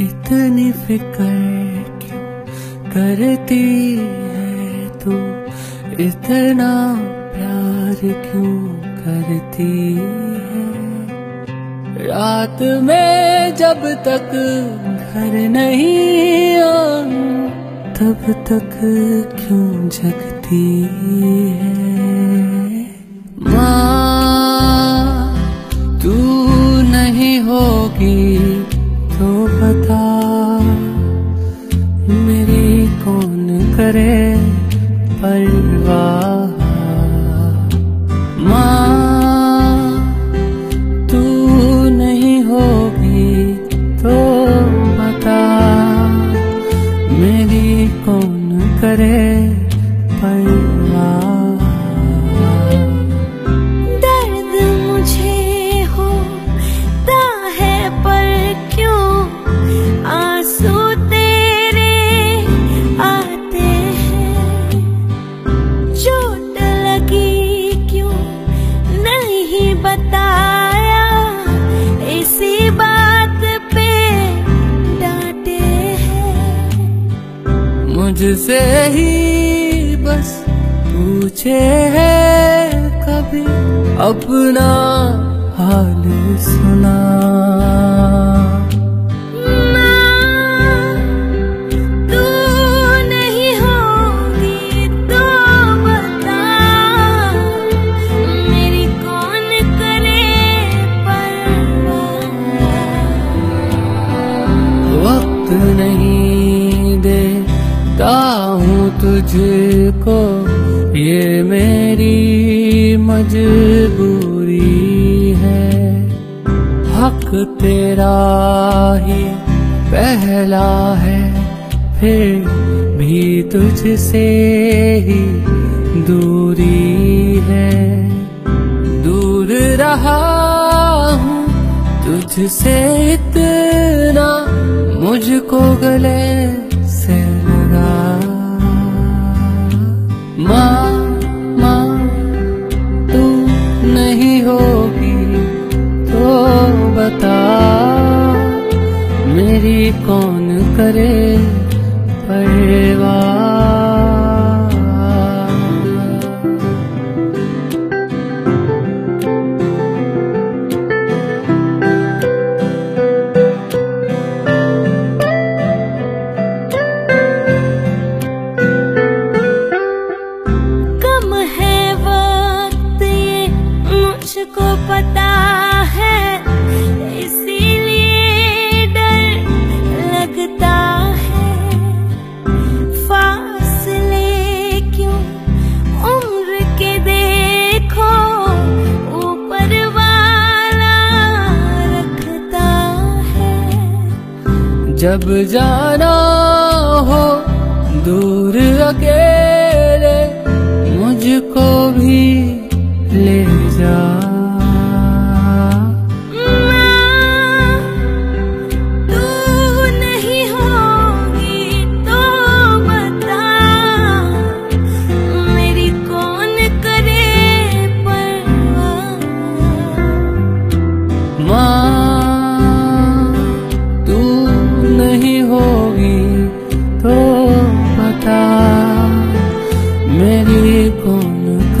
इतनी फ़िक्र क्यों करती है तू? इतना प्यार क्यों करती है? रात में जब तक घर नहीं आऊँ, तब तक क्यों जगती है? माँ, तू नहीं होगी। करे परवाह माँ तू नहीं होगी तो बता मेरी कौन करे परवाह नहीं बताया, इसी बात पे डांटे हैं। मुझसे ही बस पूछे है कभी अपना हाल सुना। तुझको ये मेरी मजबूरी है। हक तेरा ही पहला है, फिर भी तुझसे ही दूरी है। दूर रहा हूँ तुझसे इतना, मुझको गले मेरी कौन करे कम है मुझको पता जब जाना हो दूर अकेले मुझको भी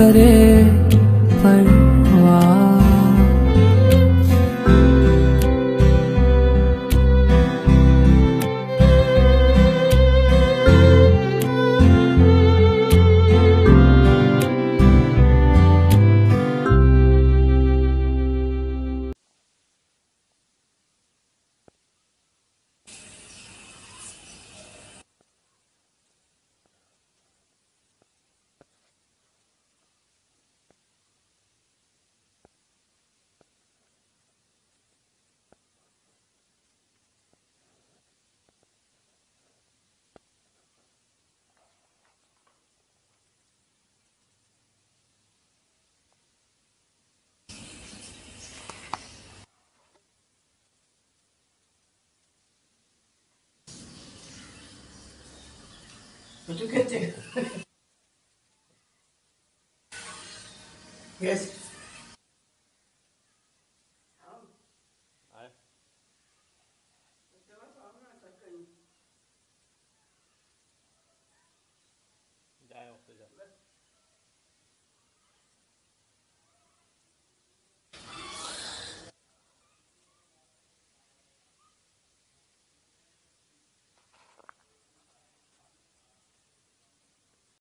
करे yes.